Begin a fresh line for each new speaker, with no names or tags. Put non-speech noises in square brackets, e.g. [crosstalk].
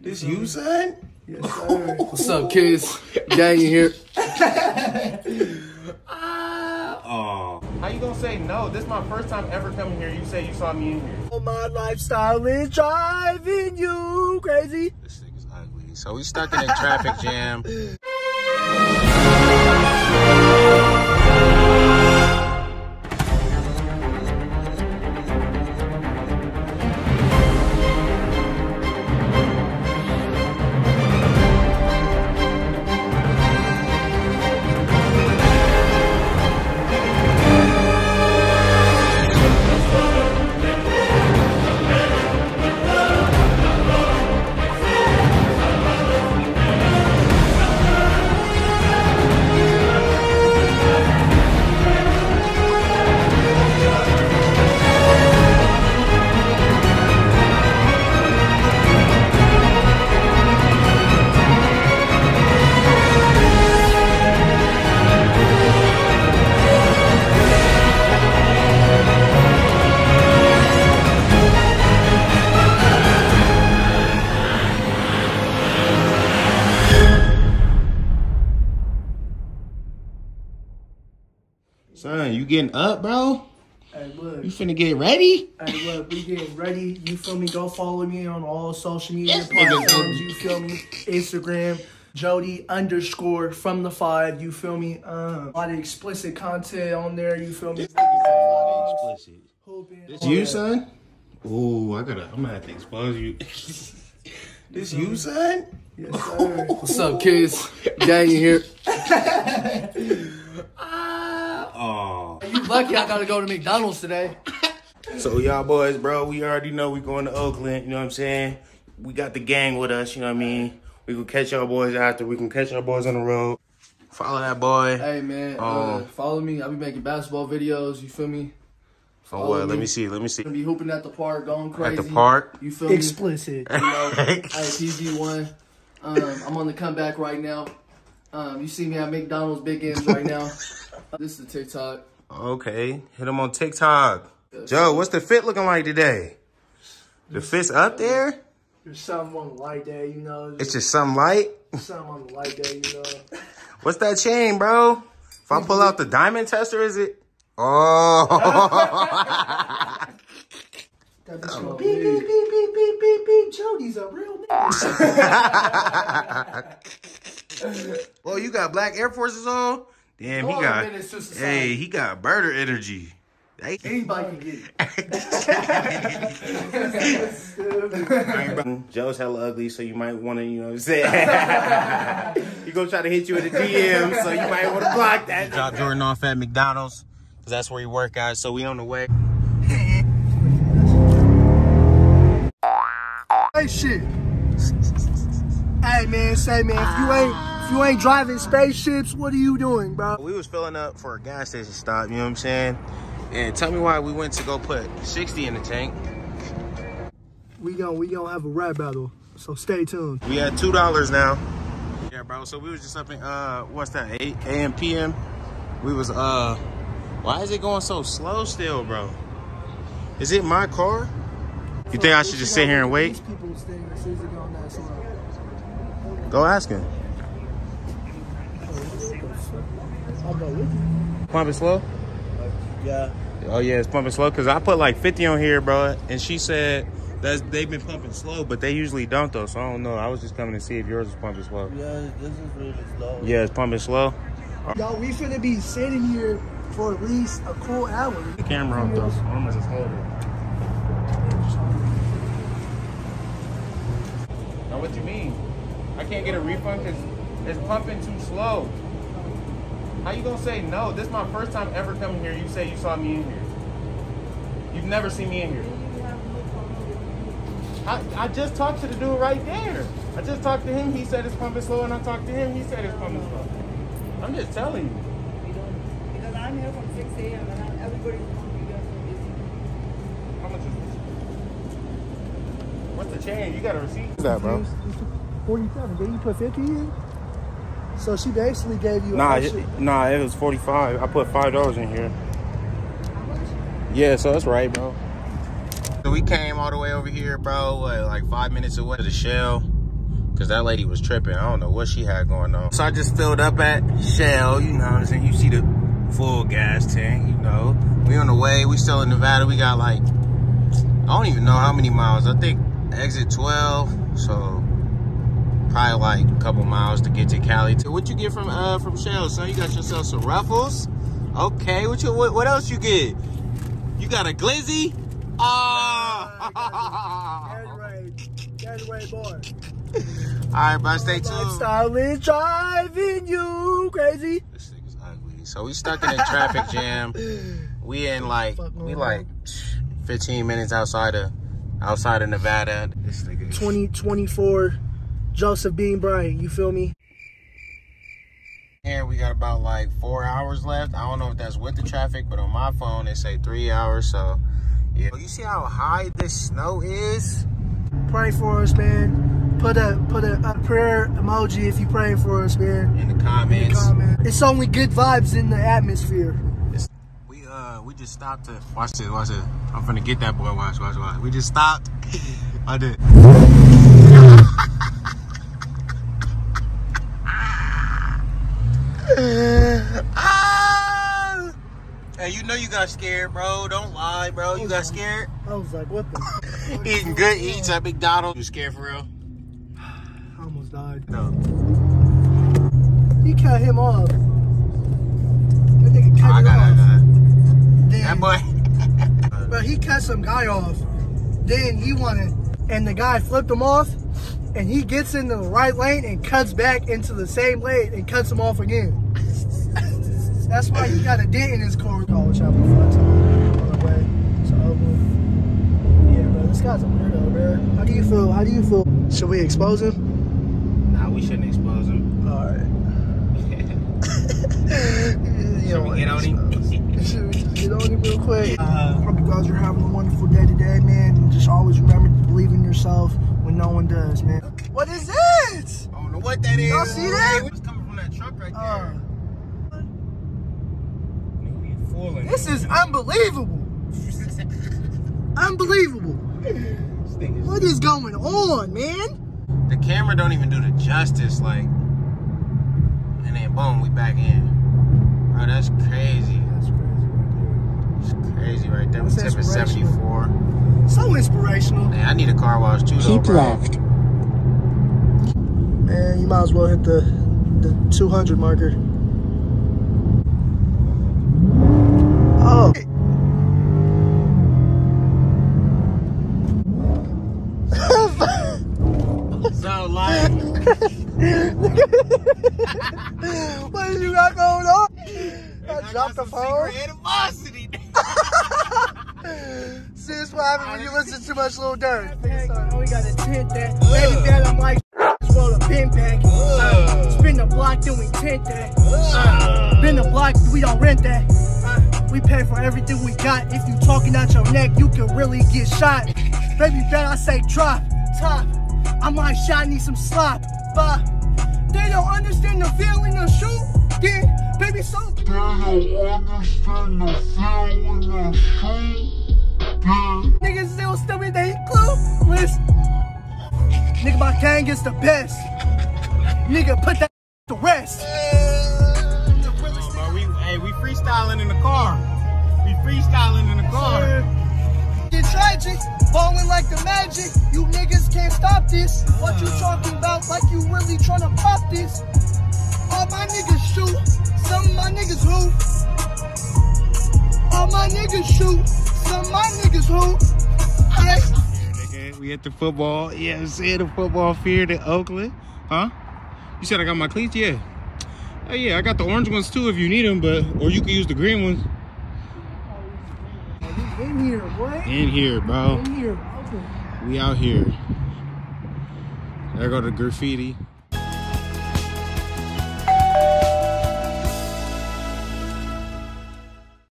This you, son?
Yes, [laughs] sir.
What's up, kids? Gang in here.
Oh. [laughs] How you gonna say no? This is my first time ever coming here. You say you saw me in here.
Oh, my lifestyle is driving you crazy.
This thing is ugly. So we stuck in a traffic jam. [laughs] getting up, bro?
Hey, look.
You finna get ready?
Hey, look, we getting ready. You feel me? Go follow me on all social media
This nigga
platforms. You feel me? Instagram, Jody underscore from the five. You feel me? Um, a lot of explicit content on there. You feel me?
explicit.
Hooping,
This
all
you,
that.
son? Ooh, I gotta. I'm gonna have to expose you. [laughs] this you, son?
Yes, sir. [laughs]
What's up, kids? Gang in here. [laughs]
Oh.
You lucky I gotta go to McDonald's today. [coughs]
So y'all boys, bro, we already know we going to Oakland. You know what I'm saying? We got the gang with us. You know what I mean? We can catch y'all boys after. We can catch y'all boys on the road. Follow that boy.
Hey man, uh,
Oh.
follow me. I'll be making basketball videos. You feel me?
Oh, what? Let
me.
me see. Let me see.
Gonna be hooping at the park, going crazy.
At the park.
You feel me?
Explicit.
You know, [laughs] hey, PG one. Um, I'm on the comeback right now. Um, you see me at McDonald's Big M's right now. [laughs] this is TikTok.
Okay. Hit him on TikTok. Joe, what's the fit looking like today? The fit's up there?
There's something on the light day, you know.
It's just some light.
something on the light day, you know. [laughs]
What's that chain, bro? If I pull out the diamond tester, is it? Oh. [laughs]
That bitch go beep, beep, beep, beep, beep, beep, beep. Jody's a real nigga. [laughs]
well, you got black Air Forces on? Damn, he
Go on,
got.
Menace.
Hey, he got birder energy. Hey. [laughs]
Anybody can get it. [laughs] [laughs]
Joe's hella ugly, so you might want to, you know what I'm saying? he gonna try to hit you in the DM, so you might want to block that. Drop Jordan off at McDonald's, because that's where he work at, so we on the way.
Hey, shit. Hey, man, say, man, if you ain't, if you ain't driving spaceships, what are you doing, bro?
We was filling up for a gas station stop, you know what I'm saying? And tell me why we went to go put 60 in the tank.
We gon' we gonna have a rap battle, so stay tuned.
We had two dollars now. Yeah, bro. So we was just up in uh, what's that? 8 a.m. p.m. We was uh, why is it going so slow still, bro? Is it my car? You think I should just sit here and wait?
These people's thing that says it going that slow.
Go ask him.
I'll go with you.
Pumping slow?
Yeah.
Oh yeah, it's pumping slow. Cause I put like 50 on here, bro, and she said that they've been pumping slow, but they usually don't though. So I don't know. I was just coming to see if yours was pumping slow.
Yeah, this is really slow.
Yeah, it's pumping slow.
Yo, we finna be sitting here for at least a cool hour.
The camera on though. I'm gonna just hold it. Now what do you mean? I can't get a refund because it's pumping too slow. How you gonna say no? This is my first time ever coming here. You say you saw me in here. You've never seen me in here. I, I just talked to the dude right there. I just talked to him. He said his it's pumping slow, and I talked to him. He said his it's pumping slow. I'm just telling you.
We don't, because I'm here from 6 a.m. and I'm, everybody's hungry. You're so busy.
How much is this? What's the change? You got a receipt? What's that, bro?
47. Did you put 50 in? So she basically gave you
Nah,
a
it, nah, it was 45. I put $5 in here. Yeah, so that's right, bro. So we came all the way over here, bro, what, like five minutes away to the Shell. Cause that lady was tripping. I don't know what she had going on. So I just filled up at Shell, you know what I'm saying? You see the full gas tank, you know. We on the way, we still in Nevada. We got like, I don't even know how many miles. I think exit 12, so probably like a couple miles to get to Cali. To what you get from uh from Shell, son? You got yourself some ruffles. Okay, what you what, what else you get? You got a glizzy? Oh!
Anyway, boy.
All right, bro, stay tuned.
Lifestyle is driving you crazy.
This nigga's ugly. So we stuck in a traffic [laughs] jam. We in like we like 15 minutes outside of outside of Nevada. This nigga. is-
2024 Joseph Bean Bryant, you feel me?
Here we got about like four hours left. I don't know if that's with the traffic, but on my phone it say three hours. So yeah. You see how high this snow is?
Pray for us, man. Put a put a, a prayer emoji if you praying for us, man.
In the
In the
comments.
comment. It's only good vibes in the atmosphere.
We uh we just stopped to watch this, watch it. I'm finna get that boy. Watch, watch, watch. We just stopped. [laughs] I did. [sighs] Ah! Hey, you know you got scared, bro. Don't lie, bro. You got scared.
I was like, what the? [laughs]
Eating good eats at McDonald's. You scared for real?
I almost died.
No.
He cut him off. That nigga cut
I
him
got, I got.
Then-
That boy. [laughs]
But he cut some guy off. Then he wanted, and the guy flipped him off, and he gets into the right lane and cuts back into the same lane and cuts him off again. That's why he got a dent in his car. Having a fun time the way Oakland. Yeah, bro, this guy's a weirdo, bro. How do you feel? How do you feel? Should we expose him?
Nah, we shouldn't expose him.
All right. [laughs] [laughs]
Should we get on him? [laughs]
Should we just get on him real quick?
Uh,
Hope you guys are having a wonderful day today, man. And just always remember to believe in yourself one does, man. What is this?
I don't know what that is.
Y'all see that?
Coming from that truck right
Uh,
there? Nigga, we fooling.
this is unbelievable. [laughs] Unbelievable.
This thing is-
What is going on, man?
the camera don't even do the justice, like, and then boom, we back in. Bro, that's crazy.
That's crazy
It's crazy right there. We
That's
tipping
inspirational.
74.
So inspirational.
Hey, I need a car wash too, though,
Keep
bro.
left.
Man, you might as well hit the the 200 marker. Oh. [laughs]
So, like, [laughs]
what did you got going on? I
I
dropped the
got some
phone.
secret animosity.
See, this what happens when you listen too much Lil Durk. Oh, we got a tent that. Baby dad, I'm like, just roll a pin pack. Uh, spin the block, then we tent that. Uh, spin the block, we don't rent that. Uh, we pay for everything we got. If you talking out your neck, you can really get shot. Baby dad, I say drop, top. I'm like, shot, need some slop. But they don't understand the feeling of shoot. Baby, so. Niggas still still stupid, they clueless. Nigga, my gang is the best. Nigga, put that to rest.
Bro, we, hey, we freestyling in the car. We freestyling in the car.
Get tragic, falling like the magic. You niggas can't stop this. What you talking about like you really tryna pop this? All my niggas shoot, some of my niggas who. All my niggas shoot, some of my niggas who.
Nigga, we at the football. Yeah, see the football field in Oakland. Huh? You said I got my cleats? Yeah. Oh yeah, I got the orange ones too if you need them, but or you can use the green ones.
In here, boy.
In here, bro.
In here.
We out here. There go the graffiti.